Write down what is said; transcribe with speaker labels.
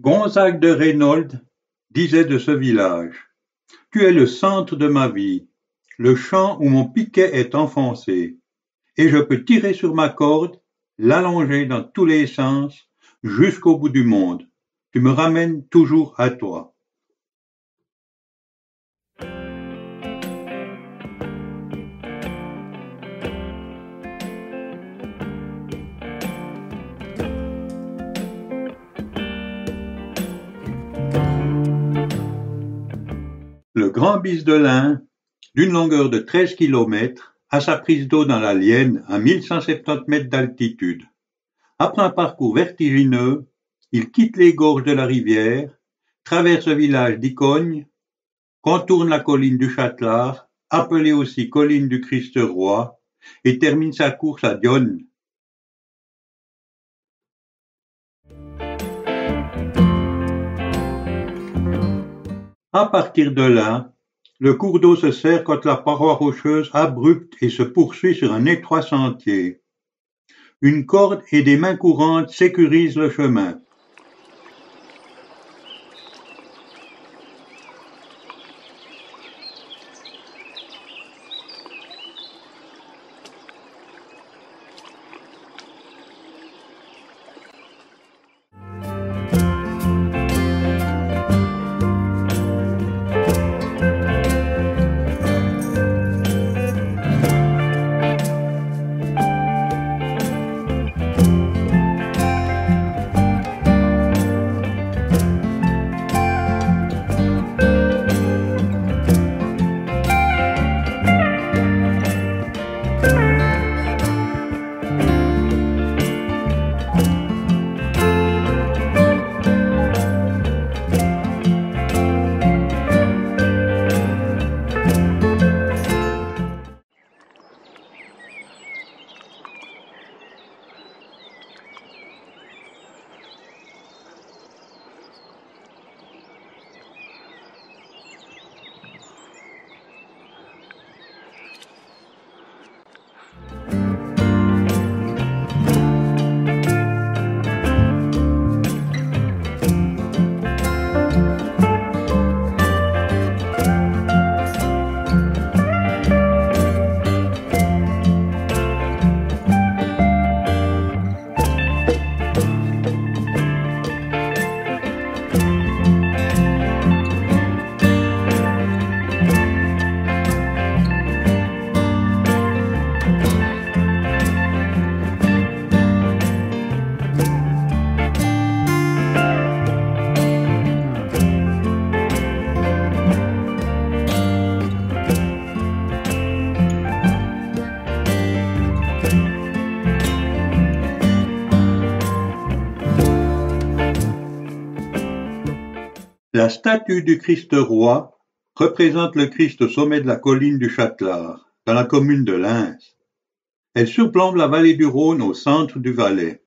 Speaker 1: Gonzague de Reinolds disait de ce village: Tu es le centre de ma vie, le champ où mon piquet est enfoncé, et je peux tirer sur ma corde, l'allonger dans tous les sens, jusqu'au bout du monde, tu me ramènes toujours à toi. Grand Bis de l'Ain, d'une longueur de treize kilomètres, a sa prise d'eau dans la Lienne à 1170 mètres d'altitude. Après un parcours vertigineux, il quitte les gorges de la rivière, traverse le village d'Icogne, contourne la colline du Châtelard, appelée aussi colline du Christ-Roi, et termine sa course à Dionne, À partir de là, le cours d'eau se serre contre la paroi rocheuse abrupte et se poursuit sur un étroit sentier. Une corde et des mains courantes sécurisent le chemin. La statue du Christ-Roi représente le Christ au sommet de la colline du Châtelard, dans la commune de Lens. Elle surplombe la vallée du Rhône au centre du Valais.